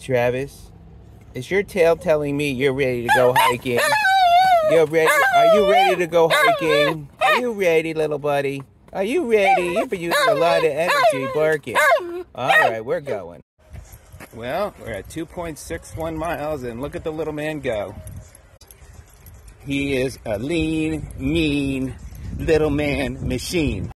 Travis, is your tail telling me you're ready to go hiking? You're ready? Are you ready to go hiking? Are you ready, little buddy? Are you ready? You've been using a lot of energy barking. All right, we're going. Well, we're at 2.61 miles, and look at the little man go. He is a lean, mean little man machine.